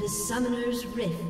to Summoner's Rift.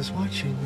Is watching.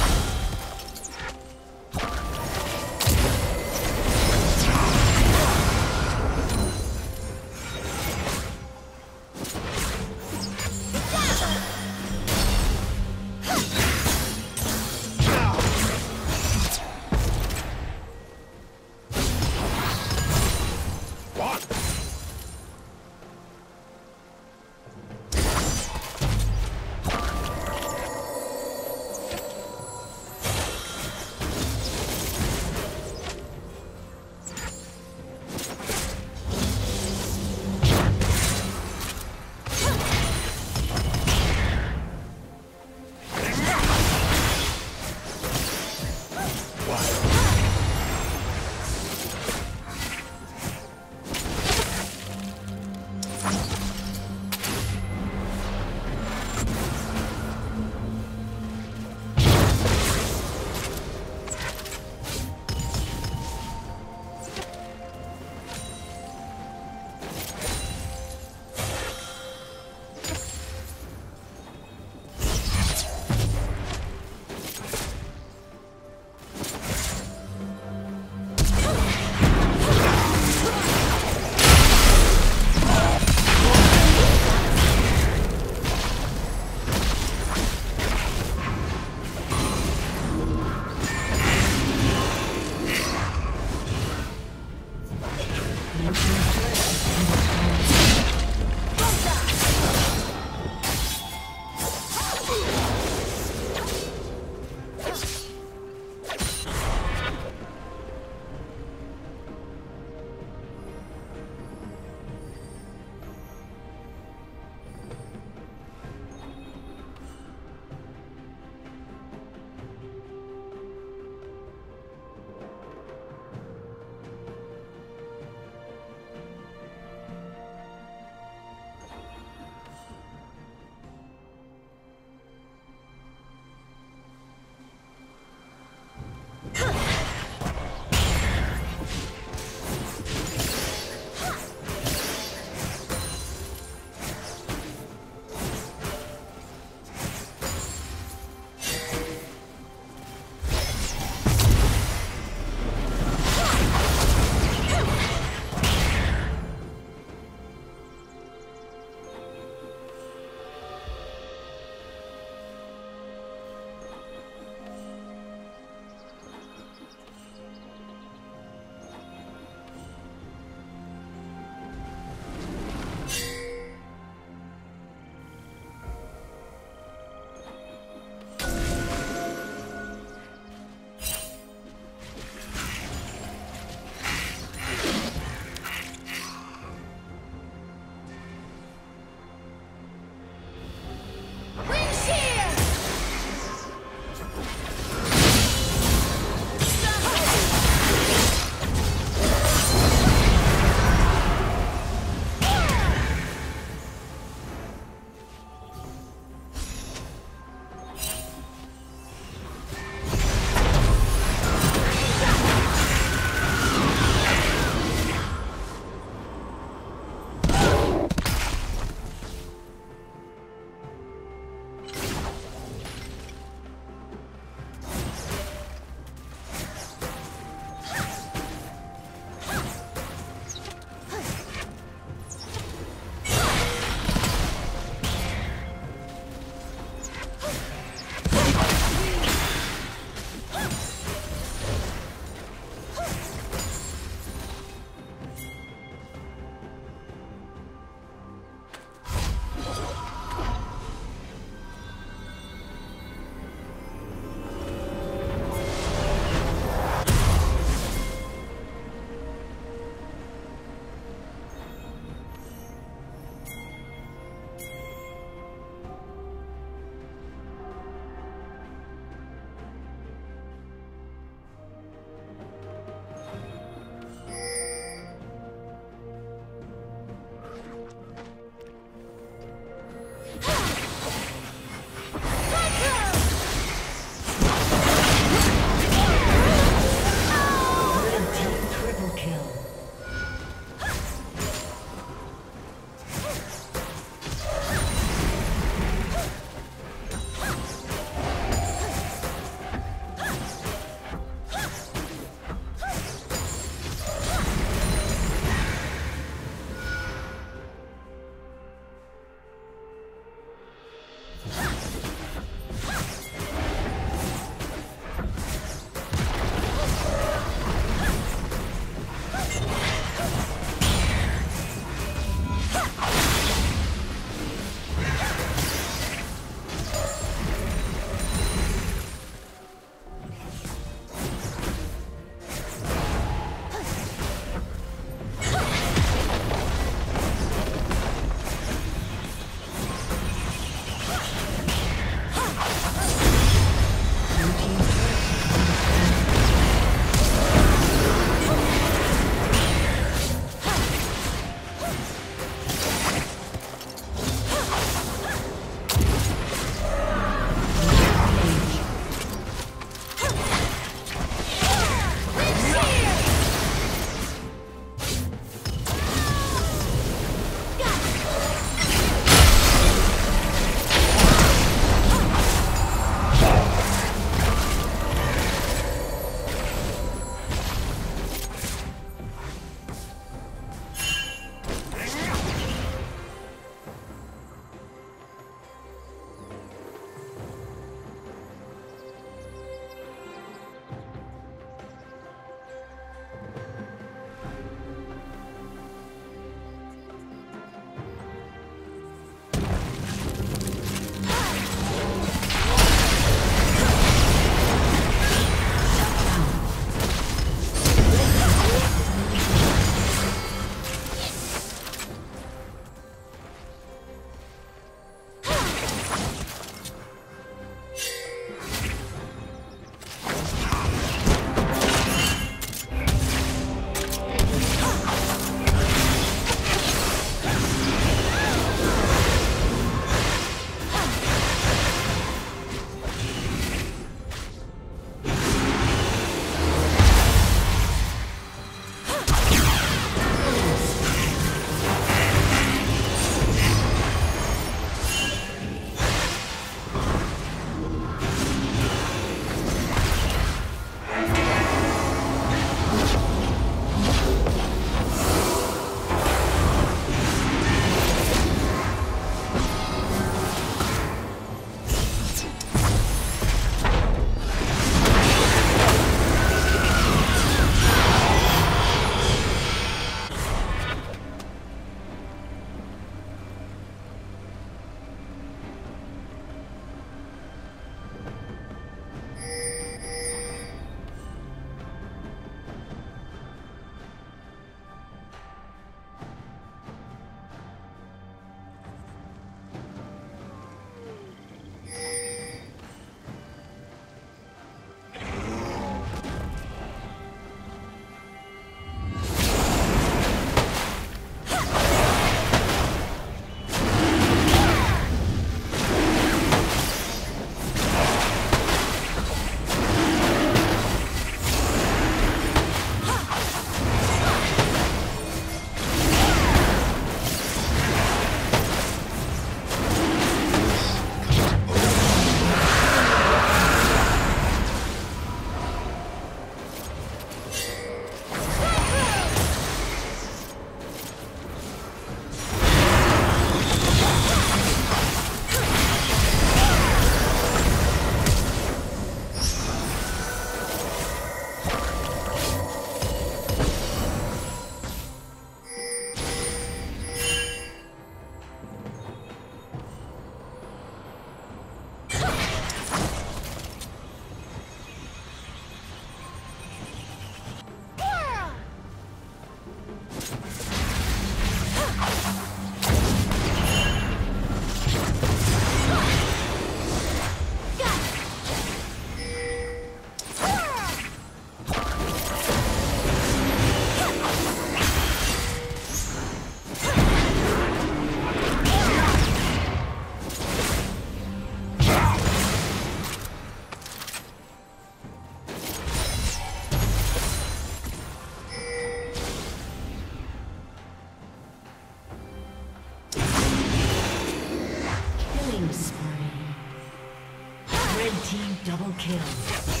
Kill.